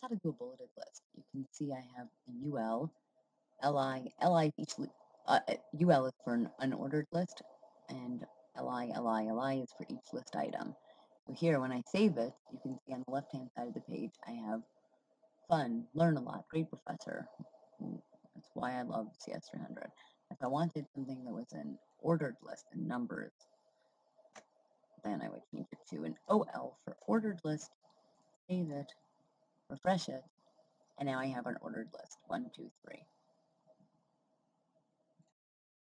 how to do a bulleted list. You can see I have a UL, LI, LI each, uh, UL is for an unordered list, and LI, LI, LI is for each list item. So here, when I save it, you can see on the left-hand side of the page, I have fun, learn a lot, great professor. That's why I love CS300. If I wanted something that was an ordered list in numbers, then I would change it to an OL for ordered list, save it, refresh it, and now I have an ordered list, one, two, three.